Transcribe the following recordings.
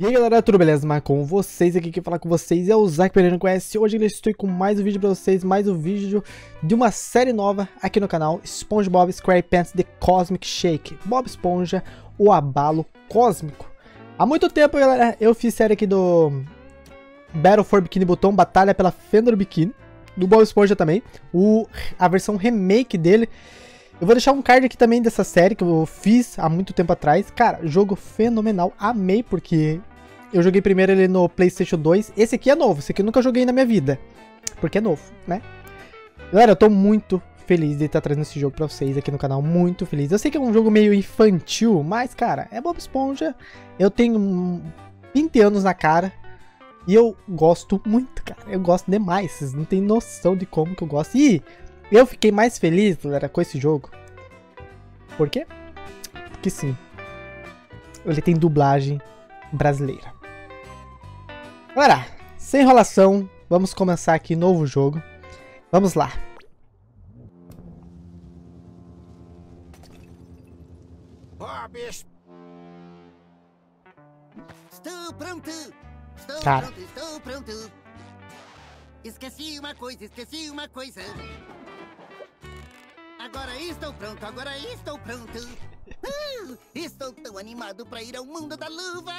E aí galera, tudo beleza? Mas com vocês aqui que falar com vocês é o Zac Pereira conhece. Hoje eu estou com mais um vídeo pra vocês, mais um vídeo de uma série nova aqui no canal SpongeBob SquarePants The Cosmic Shake Bob Esponja, o abalo cósmico Há muito tempo galera, eu fiz série aqui do Battle for Bikini Bottom, Batalha pela Fenda do Bikini Do Bob Esponja também, o, a versão remake dele eu vou deixar um card aqui também dessa série que eu fiz há muito tempo atrás. Cara, jogo fenomenal. Amei porque eu joguei primeiro ele no PlayStation 2. Esse aqui é novo, esse aqui eu nunca joguei na minha vida. Porque é novo, né? Galera, eu tô muito feliz de estar trazendo esse jogo pra vocês aqui no canal. Muito feliz. Eu sei que é um jogo meio infantil, mas, cara, é Bob Esponja. Eu tenho 20 anos na cara. E eu gosto muito, cara. Eu gosto demais. Vocês não tem noção de como que eu gosto. E eu fiquei mais feliz, galera, com esse jogo. Por quê? Porque sim. Ele tem dublagem brasileira. Galera, sem enrolação, vamos começar aqui novo jogo. Vamos lá. Estou pronto! Estou Cara. pronto, estou pronto! Esqueci uma coisa, esqueci uma coisa! Agora estou pronto, agora estou pronto! Ah, estou tão animado para ir ao mundo da luva!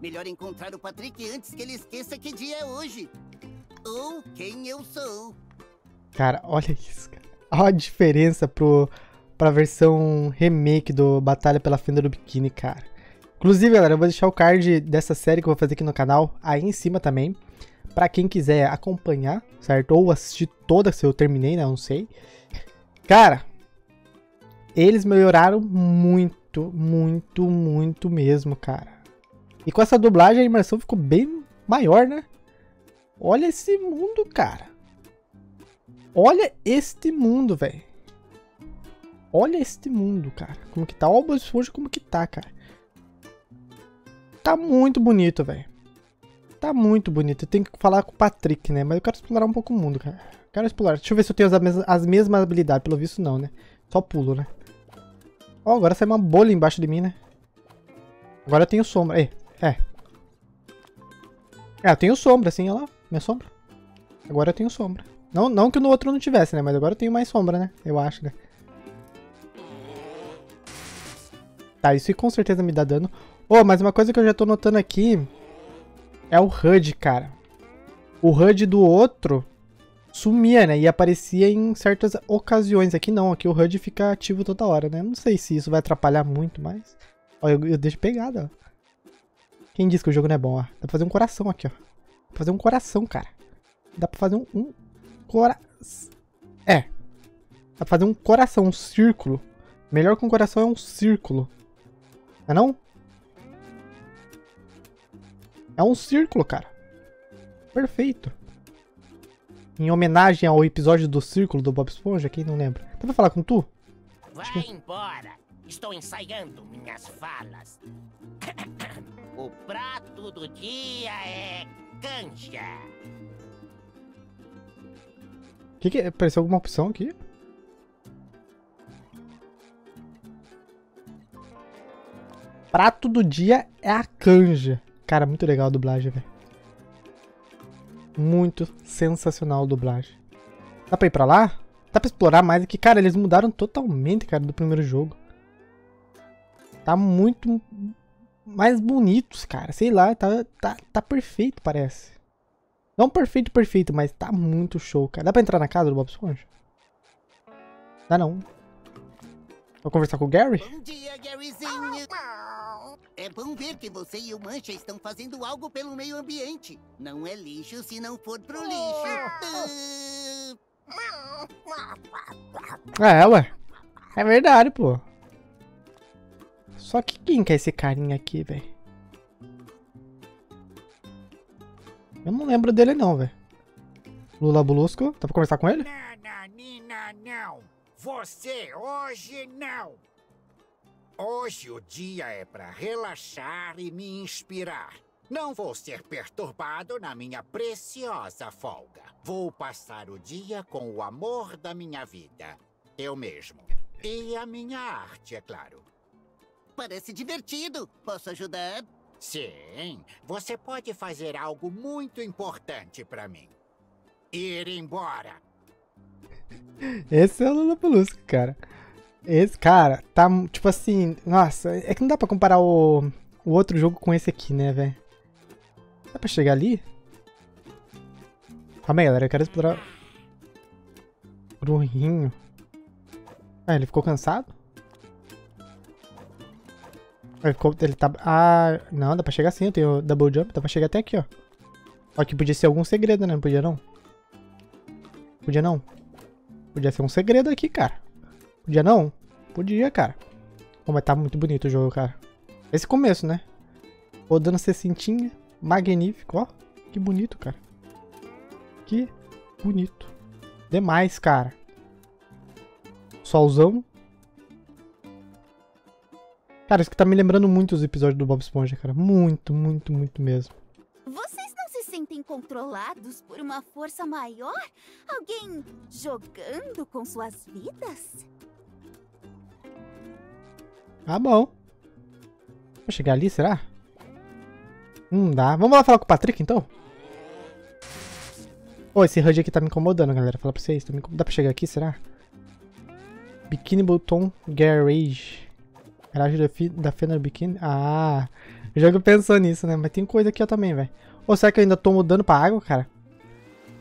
Melhor encontrar o Patrick antes que ele esqueça que dia é hoje! Ou quem eu sou! Cara, olha isso, cara. Olha a diferença pro, pra versão remake do Batalha pela Fenda do Bikini, cara. Inclusive, galera, eu vou deixar o card dessa série que eu vou fazer aqui no canal aí em cima também. Pra quem quiser acompanhar, certo? Ou assistir toda, se eu terminei, né? Não sei. Cara, eles melhoraram muito, muito, muito mesmo, cara. E com essa dublagem a imersão ficou bem maior, né? Olha esse mundo, cara. Olha este mundo, velho. Olha este mundo, cara. Como que tá? Olha o Bob Esponja como que tá, cara. Tá muito bonito, velho. Tá muito bonito. Eu tenho que falar com o Patrick, né? Mas eu quero explorar um pouco o mundo, cara. Quero explorar. Deixa eu ver se eu tenho as, as mesmas habilidades. Pelo visto, não, né? Só pulo, né? Ó, agora sai uma bolha embaixo de mim, né? Agora eu tenho sombra. É, é. É, eu tenho sombra, assim, olha lá. Minha sombra. Agora eu tenho sombra. Não, não que no outro não tivesse, né? Mas agora eu tenho mais sombra, né? Eu acho, né? Tá, isso com certeza me dá dano. Oh, mas uma coisa que eu já tô notando aqui é o HUD, cara. O HUD do outro sumia, né? E aparecia em certas ocasiões. Aqui não, aqui o HUD fica ativo toda hora, né? Não sei se isso vai atrapalhar muito, mas... Ó, eu, eu deixo pegada, ó. Quem disse que o jogo não é bom, ó? Dá pra fazer um coração aqui, ó. Dá pra fazer um coração, cara. Dá pra fazer um, um cora... É. Dá pra fazer um coração, um círculo. Melhor que um coração é um círculo. Não é não? É um círculo, cara. Perfeito. Em homenagem ao episódio do círculo do Bob Esponja, quem não lembra. Dá pra falar com tu? Vai embora! Estou ensaiando minhas falas. o prato do dia é canja. Que que é? Apareceu alguma opção aqui? Prato do dia é a canja. Cara, muito legal a dublagem, velho. Muito sensacional a dublagem. Dá pra ir pra lá? Dá pra explorar mais aqui. Cara, eles mudaram totalmente, cara, do primeiro jogo. Tá muito mais bonitos, cara. Sei lá, tá, tá, tá perfeito, parece. Não perfeito, perfeito, mas tá muito show, cara. Dá pra entrar na casa do Bob Esponja? Dá não. Vou conversar com o Gary? Bom dia, Garyzinho! É bom ver que você e o Mancha estão fazendo algo pelo meio ambiente. Não é lixo se não for pro lixo. Ah, É, ué. É verdade, pô. Só que quem que é esse carinha aqui, velho? Eu não lembro dele não, velho. Lula Bulusco. Dá pra conversar com ele? Nananina, não. Você hoje não. Hoje o dia é para relaxar e me inspirar. Não vou ser perturbado na minha preciosa folga. Vou passar o dia com o amor da minha vida. Eu mesmo. E a minha arte, é claro. Parece divertido. Posso ajudar? Sim, você pode fazer algo muito importante para mim. Ir embora. Esse é o Lulapalusca, cara. Esse, cara, tá, tipo assim, nossa, é que não dá pra comparar o, o outro jogo com esse aqui, né, velho? Dá pra chegar ali? Calma aí, galera, eu quero explorar... Brurinho. Ah, ele ficou cansado? Ele, ficou, ele tá... Ah, não, dá pra chegar sim, eu tenho double jump, dá pra chegar até aqui, ó. Ó, que podia ser algum segredo, né? Não podia não? Podia não? Podia ser um segredo aqui, cara. Podia não? Podia, cara. Pô, mas tá muito bonito o jogo, cara. Esse começo, né? Rodando 60, magnífico, ó. Que bonito, cara. Que bonito. Demais, cara. Solzão. Cara, isso que tá me lembrando muito os episódios do Bob Esponja, cara. Muito, muito, muito mesmo. Sentem controlados por uma força maior? Alguém jogando com suas vidas? Ah, bom. Vou chegar ali, será? Não dá. Vamos lá falar com o Patrick, então? Ô, oh, esse HUD aqui tá me incomodando, galera. Fala pra vocês. Tá me... Dá pra chegar aqui, será? Bikini Button Garage. Garagem da, Fender Bikini. Ah, eu jogo pensando nisso, né? Mas tem coisa aqui ó, também, velho. Ou será que eu ainda tô mudando pra água, cara?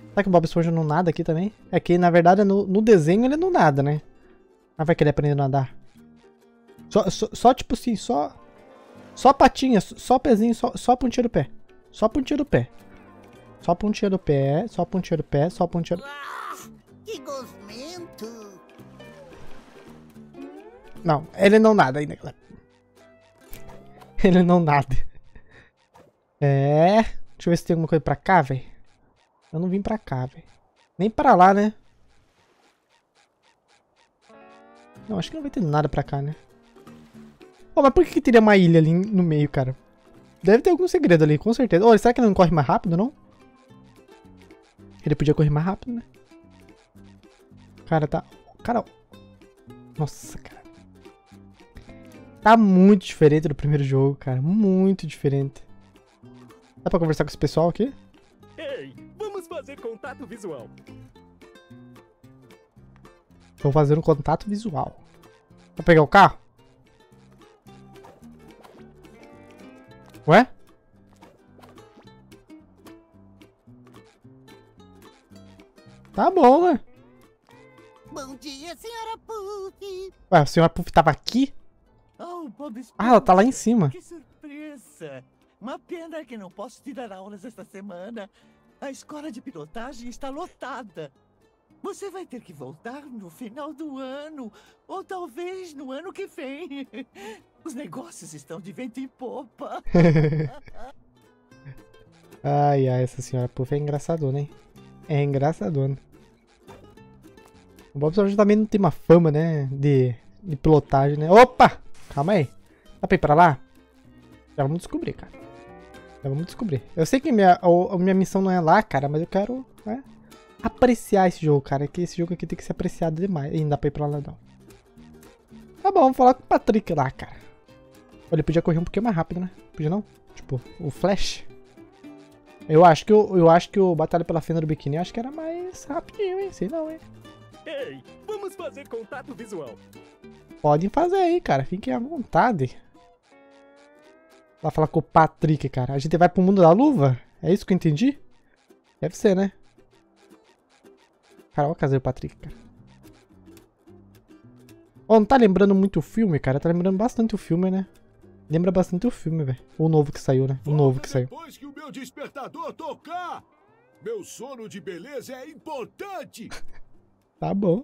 Será que o Bob Esponja não nada aqui também? É que, na verdade, no, no desenho ele não nada, né? Mas vai querer aprender a nadar. Só, só, só, tipo assim, só... Só patinha, só pezinho, só, só pontinha do pé. Só pontinha do pé. Só pontinha do pé, só pontinha do pé, só pontinha do... Ah, que gosmento! Não, ele não nada ainda, galera. Ele não nada. É... Deixa eu ver se tem alguma coisa pra cá, velho. Eu não vim pra cá, velho. Nem pra lá, né? Não, acho que não vai ter nada pra cá, né? Oh, mas por que, que teria uma ilha ali no meio, cara? Deve ter algum segredo ali, com certeza. Oh, será que ele não corre mais rápido, não? Ele podia correr mais rápido, né? Cara, tá... Cara... Nossa, cara. Tá muito diferente do primeiro jogo, cara. Muito diferente. Dá pra conversar com esse pessoal aqui? Ei, vamos fazer contato visual. Vou fazer um contato visual. Vou pegar o carro? Ué? Tá bom, né? Bom dia, senhora Puff. Ué, a senhora Puff tava aqui? Oh, Bob Ah, ela tá lá em cima. Que surpresa! Uma pena que não posso te dar aulas esta semana. A escola de pilotagem está lotada. Você vai ter que voltar no final do ano, ou talvez no ano que vem. Os negócios estão de vento em popa. ai, ai, essa senhora Puff é engraçadona, hein? É engraçadona. O Bob Esponja também não tem uma fama, né? De, de pilotagem, né? Opa! Calma aí. Dá pra ir pra lá? Já vamos descobrir, cara. Já vamos descobrir. Eu sei que minha, a, a minha missão não é lá, cara, mas eu quero né, apreciar esse jogo, cara. Que esse jogo aqui tem que ser apreciado demais. E não dá pra ir pra lá, não. Tá bom, vamos falar com o Patrick lá, cara. Ele podia correr um pouquinho mais rápido, né? Podia não? Tipo, o Flash. Eu acho que o, eu acho que o Batalha pela Fenda do Biquíni acho que era mais rapidinho, hein? Sei não, hein? Ei, vamos fazer contato visual. Podem fazer aí, cara. Fiquem à vontade. Vai falar com o Patrick, cara. A gente vai pro mundo da luva? É isso que eu entendi? Deve ser, né? Cara, olha o caseiro Patrick, cara. Oh, não tá lembrando muito o filme, cara? Tá lembrando bastante o filme, né? Lembra bastante o filme, velho. O novo que saiu, né? O novo que saiu. Depois que o meu despertador tocar, meu sono de beleza é importante. tá bom.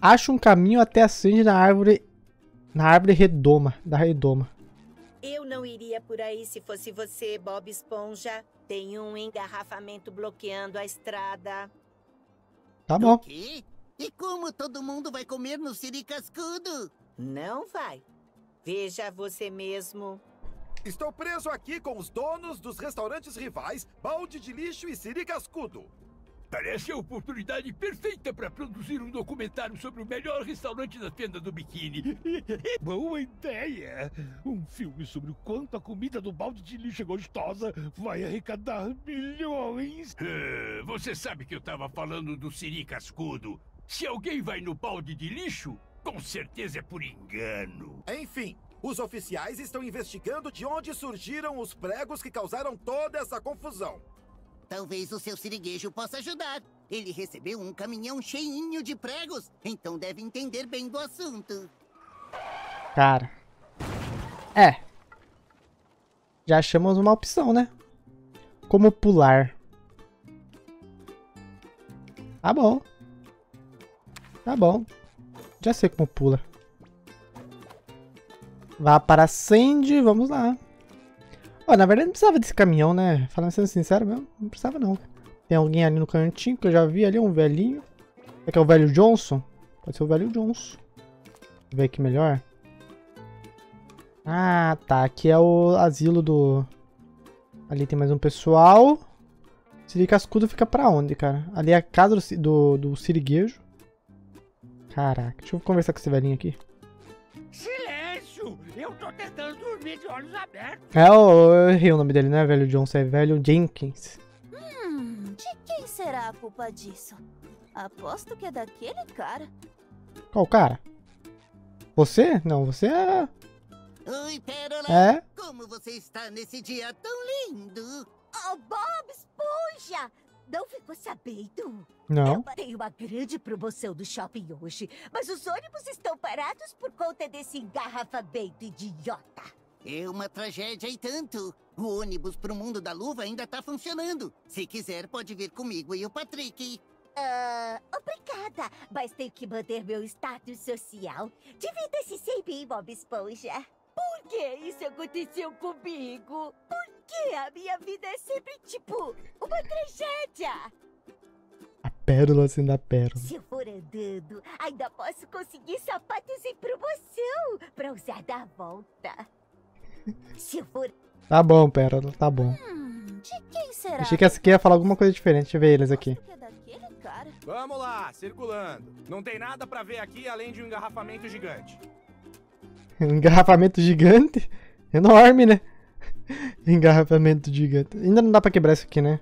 Acha um caminho até a sede na árvore na árvore redoma, da redoma. Eu não iria por aí se fosse você, Bob Esponja. Tem um engarrafamento bloqueando a estrada. Tá bom. O quê? E como todo mundo vai comer no siri cascudo? Não vai. Veja você mesmo. Estou preso aqui com os donos dos restaurantes rivais Balde de Lixo e Siri Cascudo. Parece a oportunidade perfeita para produzir um documentário sobre o melhor restaurante da tenda do biquíni. Boa ideia! Um filme sobre o quanto a comida do balde de lixo é gostosa vai arrecadar milhões. Ah, você sabe que eu tava falando do Siri Cascudo. Se alguém vai no balde de lixo, com certeza é por engano. Enfim, os oficiais estão investigando de onde surgiram os pregos que causaram toda essa confusão. Talvez o seu siriguejo possa ajudar. Ele recebeu um caminhão cheinho de pregos, então deve entender bem do assunto. Cara. É. Já achamos uma opção, né? Como pular. Tá bom. Tá bom. Já sei como pula. Vá para Sandy, vamos lá. Ó, na verdade não precisava desse caminhão, né? Falando sendo sincero mesmo, não precisava não. Tem alguém ali no cantinho que eu já vi ali, um velhinho. Será que é o velho Johnson? Pode ser o velho Johnson. Vou ver aqui melhor. Ah, tá. Aqui é o asilo do... Ali tem mais um pessoal. Siri Cascudo fica pra onde, cara? Ali é a casa do, do, do siriguejo. Caraca, deixa eu conversar com esse velhinho aqui. Silêncio! Eu tô tentando dormir de olhos abertos. É, eu, errei o nome dele, não é velho Johnson, é velho Jenkins. Hum, de quem será a culpa disso? Aposto que é daquele cara. Qual cara? Você? Não, você é... Oi, Pérola! É? Como você está nesse dia tão lindo? Oh, Bob Esponja! Não ficou sabendo? Não. Eu tenho uma grande promoção do shopping hoje, mas os ônibus estão parados por conta desse engarrafamento idiota. É uma tragédia e tanto. O ônibus pro mundo da luva ainda tá funcionando. Se quiser, pode vir comigo e o Patrick. Ah, obrigada, mas tenho que manter meu status social. Divida-se sem mim, Bob Esponja. Por que isso aconteceu comigo? Por que a minha vida é sempre, tipo, uma tragédia? A pérola sendo a pérola. Se eu for andando, ainda posso conseguir sapatos em promoção pra usar da volta. Se eu for Tá bom, pérola, tá bom. Hum, de quem será? Achei que essa aqui ia falar alguma coisa diferente. Deixa eu ver eles aqui. É. Vamos lá, circulando. Não tem nada pra ver aqui além de um engarrafamento gigante. Um engarrafamento gigante. Enorme, né? Engarrafamento gigante. Ainda não dá pra quebrar isso aqui, né?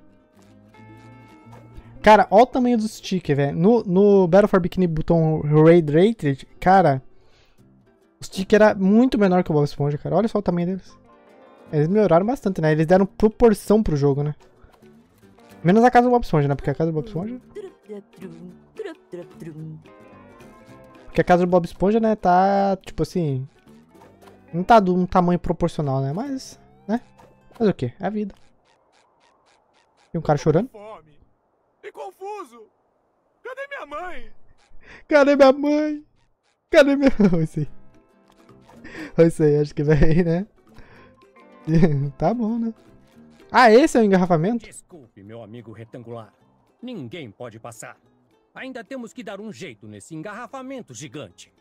Cara, olha o tamanho do sticker, velho. No, no Battle for Bikini Button Raid Rated, cara, o sticker era muito menor que o Bob Esponja, cara. Olha só o tamanho deles. Eles melhoraram bastante, né? Eles deram proporção pro jogo, né? Menos a casa do Bob Esponja, né? Porque a casa do Bob Esponja... Porque a casa do Bob Esponja, né, tá, tipo assim... Não tá de um tamanho proporcional, né? Mas, Mas o que? É a vida. Tem um cara chorando. Fome. E confuso. Cadê minha mãe? Cadê minha mãe? Cadê minha... Oi, sei. Oi, sei, acho que vai, né? tá bom, né? Ah, esse é o engarrafamento? Desculpe, meu amigo retangular. Ninguém pode passar. Ainda temos que dar um jeito nesse engarrafamento gigante.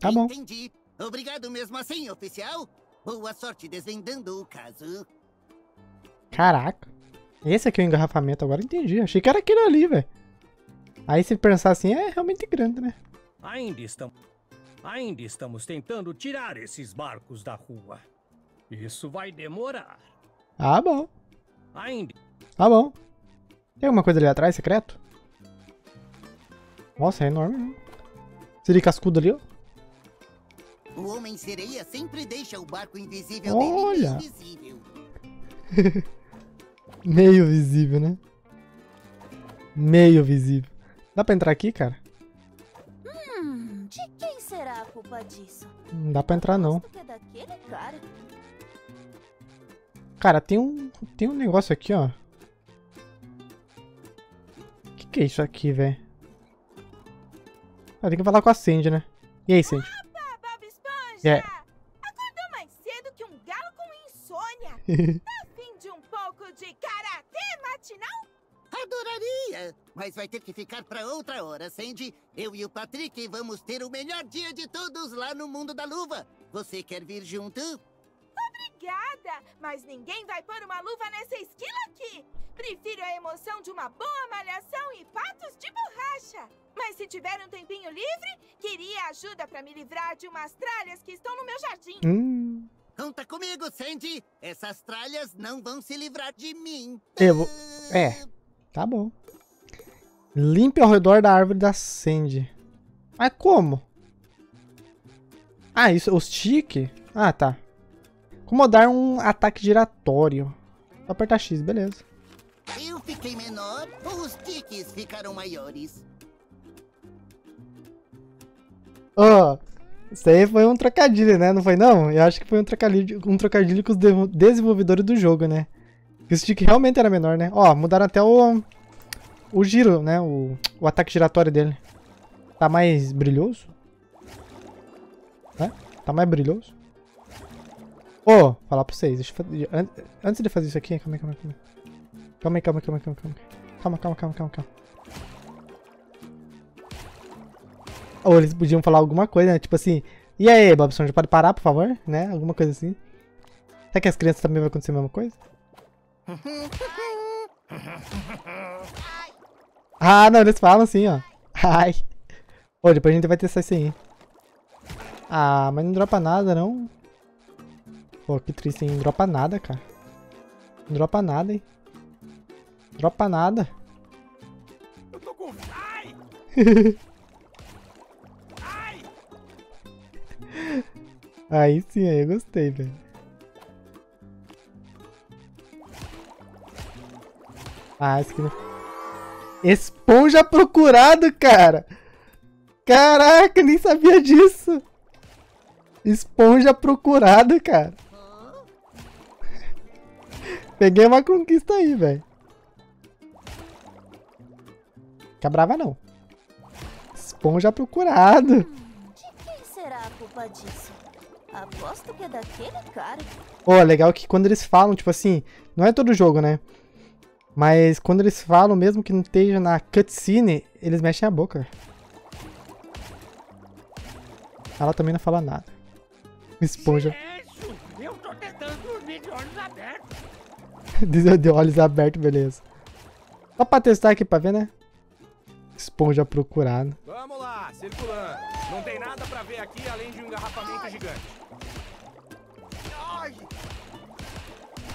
Tá bom. Entendi. Obrigado mesmo assim, oficial. Boa sorte desvendando o caso. Caraca. Esse aqui é o engarrafamento, agora entendi. Achei que era aquele ali, velho. Aí se pensar assim, é realmente grande, né? Ainda estamos. Ainda estamos tentando tirar esses barcos da rua. Isso vai demorar. Ah, bom. Ainda. Tá bom. Tem alguma coisa ali atrás, secreto? Nossa, é enorme. né? Seria cascudo ali, ó. O Homem-Sereia sempre deixa o barco invisível Olha. dele invisível. Meio visível, né? Meio visível. Dá pra entrar aqui, cara? Hum, de quem será a culpa disso? Não dá pra entrar, não. É cara. Tem um, tem um negócio aqui, ó. O que, que é isso aqui, velho? Ah, tem que falar com a Sandy, né? E aí, Sandy? Bob Esponja! É. Acordou mais cedo que um galo com insônia. tá afim de um pouco de karatê matinal? Adoraria! Mas vai ter que ficar pra outra hora, Sandy. Eu e o Patrick vamos ter o melhor dia de todos lá no mundo da luva. Você quer vir junto? Obrigada, mas ninguém vai pôr uma luva nessa esquila aqui. Prefiro a emoção de uma boa malhação e patos de borracha. Mas se tiver um tempinho livre, queria ajuda pra me livrar de umas tralhas que estão no meu jardim. Hum. Conta comigo, Sandy. Essas tralhas não vão se livrar de mim. Eu vou... É, tá bom. Limpe ao redor da árvore da Sandy. Mas como? Ah, isso, os tique? Ah, tá. Como dar um ataque giratório. Só apertar X, beleza. Eu fiquei menor ou os tiques ficaram maiores? Oh, isso aí foi um trocadilho, né? Não foi não? Eu acho que foi um trocadilho, um trocadilho com os de desenvolvedores do jogo, né? Que o stick realmente era menor, né? Ó, mudaram até o... O giro, né? O, o ataque giratório dele. Tá mais brilhoso? Né? Tá mais brilhoso? Ô, oh, falar pra vocês. Deixa eu fazer, antes de fazer isso aqui... Calma aí, calma aí, calma aí. Calma aí, calma aí, calma aí, calma aí. Calma, calma, calma, calma, calma. Ou eles podiam falar alguma coisa, né? Tipo assim, e aí, Bobson, já pode parar, por favor? Né? Alguma coisa assim. Será que as crianças também vai acontecer a mesma coisa? Ah, não, eles falam assim, ó. Ai. Pô, depois a gente vai testar isso aí. Ah, mas não dropa nada, não. Pô, que triste, hein? Não dropa nada, cara. Não dropa nada, hein? Dropa nada. Eu tô com... Ai! Aí sim, aí eu gostei, velho. Ah, esse aqui não... Esponja procurado, cara! Caraca, nem sabia disso! Esponja procurado, cara. Peguei uma conquista aí, velho. Fica brava não. Esponja procurado. De quem será a culpa disso? Aposto que é daquele cara. Pô, oh, legal que quando eles falam, tipo assim, não é todo jogo, né? Mas quando eles falam, mesmo que não esteja na cutscene, eles mexem a boca. Ela também não fala nada. Esponja. de olhos abertos, beleza. Só pra testar aqui pra ver, né? Esponja procurada. Vamos lá, circulando. Não tem nada pra ver aqui além de um engarrafamento Ai. gigante. Ai.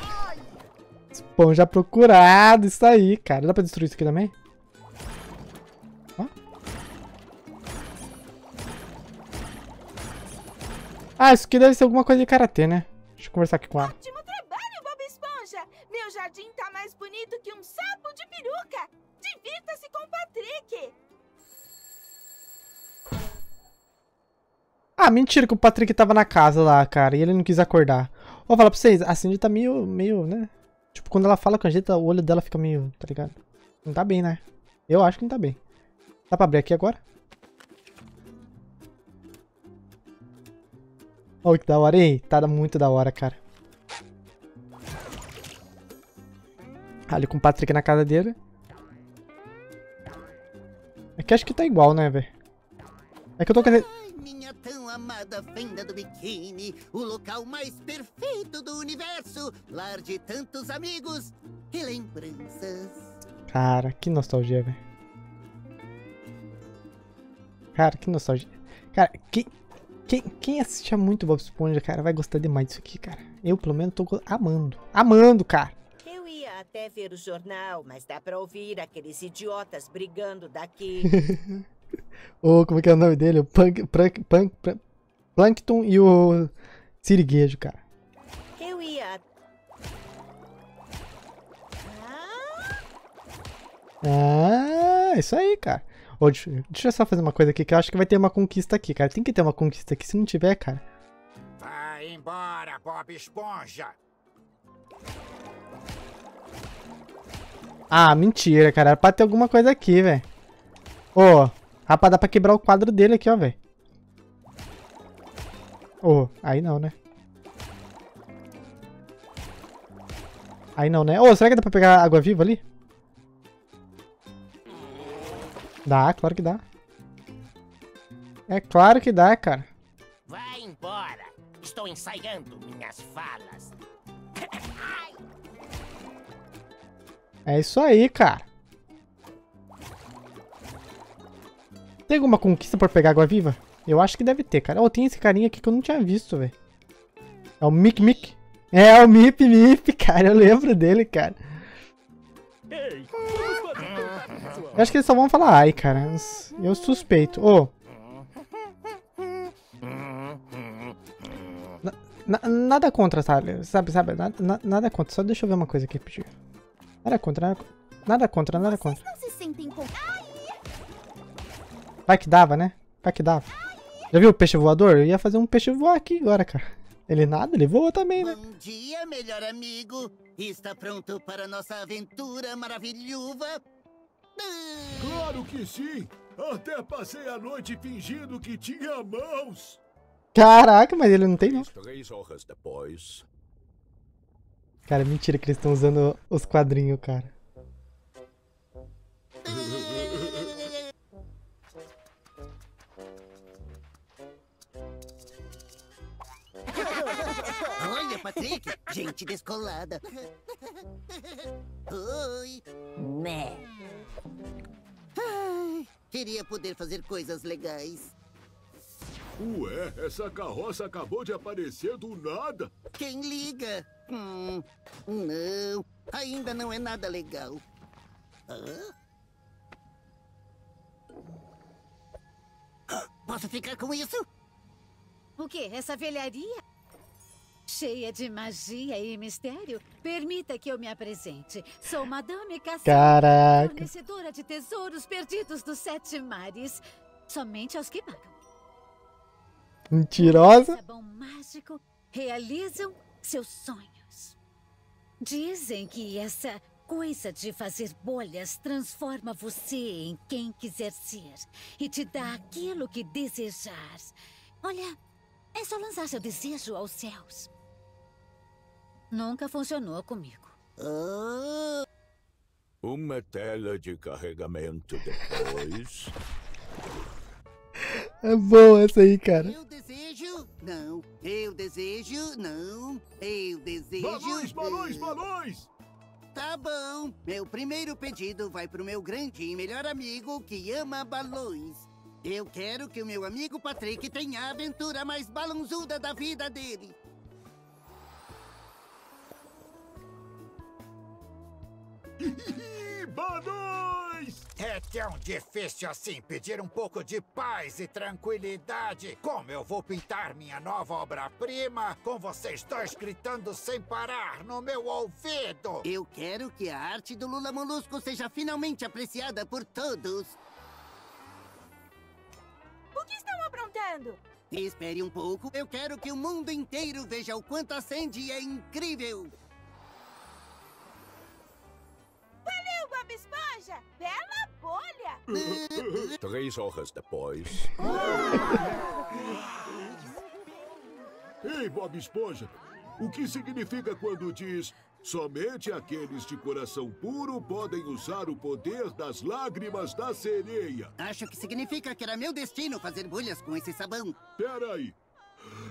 Ai. Esponja procurado, isso aí, cara. Dá pra destruir isso aqui também? Ó. Ah, isso aqui deve ser alguma coisa de karatê, né? Deixa eu conversar aqui com ela. Ótimo jardim tá mais bonito que um sapo de peruca! Divirta-se com o Patrick! Ah, mentira que o Patrick tava na casa lá, cara, e ele não quis acordar. Vou falar pra vocês, a Cindy tá meio, meio, né? Tipo, quando ela fala com a gente, o olho dela fica meio, tá ligado? Não tá bem, né? Eu acho que não tá bem. Dá pra abrir aqui agora? Olha que da hora. Ei, tá muito da hora, cara. Ali com o Patrick na casa dele. Aqui acho que tá igual, né, velho? É que eu tô querendo... Minha tão amada fenda do biquíni, o local mais perfeito do universo, lar de tantos amigos e lembranças. Cara, que nostalgia, velho. Cara, que nostalgia. Cara, quem, quem, quem assistia muito Bob Esponja, cara, vai gostar demais disso aqui, cara. Eu, pelo menos, tô amando. Amando, cara. Até ver o jornal, mas dá pra ouvir aqueles idiotas brigando daqui. oh, como é que é o nome dele? O Punk, Punk, Punk, Punk, Plankton e o Siriguejo, cara. Eu ia... Ah, isso aí, cara. Oh, deixa, deixa, eu só fazer uma coisa aqui, que eu acho que vai ter uma conquista aqui, cara. Tem que ter uma conquista aqui, se não tiver, cara. Vai embora, Bob Esponja. Ah, mentira, cara. Era pra ter alguma coisa aqui, velho. Ô, oh, rapaz, dá pra quebrar o quadro dele aqui, ó, velho. Ô, oh, aí não, né? Aí não, né? Ô, oh, será que dá pra pegar água viva ali? Dá, claro que dá. É claro que dá, cara. Vai embora. Estou ensaiando minhas falas. É isso aí, cara. Tem alguma conquista por pegar água viva? Eu acho que deve ter, cara. Oh, tem esse carinha aqui que eu não tinha visto, velho. É o Mic Mic. É o Mip Mip, cara. Eu lembro dele, cara. Eu acho que eles só vão falar ai, cara. Eu suspeito. Ô. Na- na- nada contra, sabe? Sabe, sabe? Nada, na- nada contra. Só deixa eu ver uma coisa aqui, Pichu. Nada contra, nada, nada contra, nada contra. Não se sentem com... Ai! Vai que dava, né? Vai que dava. Já viu o peixe voador? Eu ia fazer um peixe voar aqui agora, cara. Ele nada, ele voa também, né? Bom dia, melhor amigo. Está pronto para nossa aventura maravilhosa? Claro que sim! Até passei a noite fingindo que tinha mãos! Caraca, mas ele não tem, não. Três horas depois. Cara, mentira que eles estão usando os quadrinhos, cara. Olha, Patrick, gente descolada. Oi. Né? Ai, queria poder fazer coisas legais. Ué, essa carroça acabou de aparecer do nada. Quem liga? Hum, não, ainda não é nada legal. Hã? Posso ficar com isso? O quê? Essa velharia? Cheia de magia e mistério? Permita que eu me apresente. Sou Madame Cassandra, Caraca. fornecedora de tesouros perdidos dos sete mares. Somente aos que pagam. Mentirosa. Sabão mágico realizam seus sonhos. Dizem que essa coisa de fazer bolhas transforma você em quem quiser ser e te dá aquilo que desejar. Olha, é só lançar seu desejo aos céus. Nunca funcionou comigo. Uma tela de carregamento depois. É bom essa aí, cara. Desejo, não. Eu desejo. Balões, balões, balões! Tá bom. Meu primeiro pedido vai pro meu grande e melhor amigo que ama balões. Eu quero que o meu amigo Patrick tenha a aventura mais balãozuda da vida dele. Balões! É tão difícil assim pedir um pouco de paz e tranquilidade. Como eu vou pintar minha nova obra-prima com vocês dois gritando sem parar no meu ouvido? Eu quero que a arte do Lula Molusco seja finalmente apreciada por todos. O que estão aprontando? Espere um pouco. Eu quero que o mundo inteiro veja o quanto a Sandy é incrível. Valeu, Bob Esponja! Bela! Três horas depois. Ei, Bob Esponja, o que significa quando diz somente aqueles de coração puro podem usar o poder das lágrimas da sereia? Acho que significa que era meu destino fazer bolhas com esse sabão. Peraí.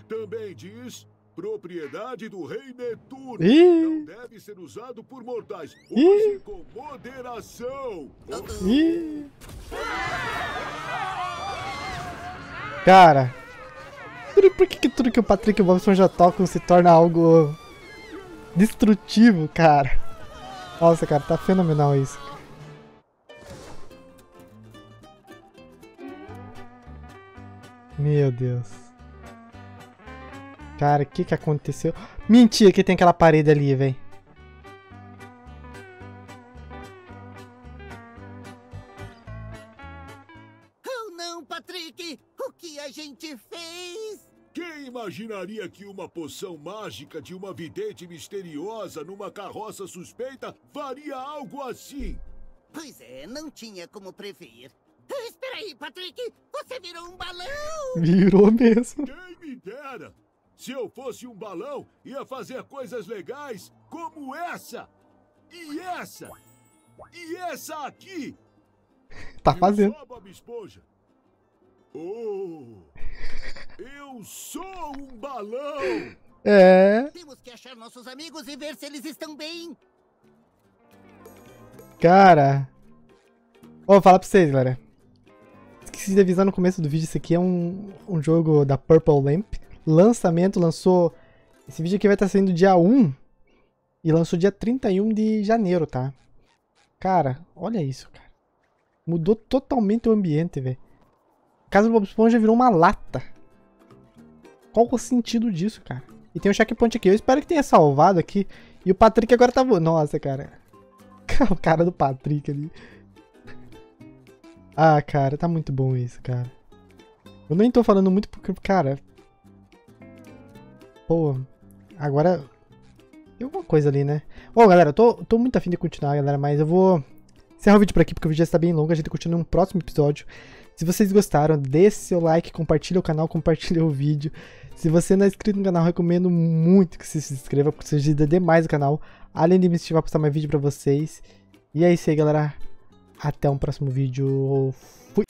Também diz propriedade do rei Netuno. Ih. Não deve ser usado por mortais. Ih. Use com moderação. Ih. Cara. Por que, que tudo que o Patrick e o Bob Esponja tocam se torna algo destrutivo, cara? Nossa, cara, tá fenomenal isso. Meu Deus. Cara, o que que aconteceu? Mentira que tem aquela parede ali, velho. Oh, não, Patrick! O que a gente fez? Quem imaginaria que uma poção mágica de uma vidente misteriosa numa carroça suspeita faria algo assim? Pois é, não tinha como prever. Espera aí, Patrick! Você virou um balão! Virou mesmo. Quem me dera! Se eu fosse um balão, ia fazer coisas legais como essa! E essa! E essa aqui! Tá fazendo. Só Bob Esponja. Oh! Eu sou um balão! É. Temos que achar nossos amigos e ver se eles estão bem. Cara. Ó, vou falar pra vocês, galera. Esqueci de avisar no começo do vídeo, isso aqui é um, um jogo da Purple Lamp. Lançamento, lançou... Esse vídeo aqui vai estar saindo dia 1 e lançou dia 31 de janeiro, tá? Cara, olha isso, cara. Mudou totalmente o ambiente, velho. Casa do Bob Esponja virou uma lata. Qual o sentido disso, cara? E tem um checkpoint aqui. Eu espero que tenha salvado aqui. E o Patrick agora tá... Nossa, cara. O cara do Patrick ali. Ah, cara, tá muito bom isso, cara. Eu nem tô falando muito porque, cara... Pô, agora... Tem alguma coisa ali, né? Bom, galera, eu tô, tô muito afim de continuar, galera, mas eu vou encerrar o vídeo por aqui porque o vídeo já está bem longo. A gente continua no próximo episódio. Se vocês gostaram, deixe seu like, compartilhe o canal, compartilhe o vídeo. Se você não é inscrito no canal, recomendo muito que você se inscreva, porque isso ajuda demais o canal. Além de me incentivar a postar mais vídeo pra vocês. E é isso aí, galera. Até um próximo vídeo. Fui!